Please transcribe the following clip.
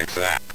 Exact.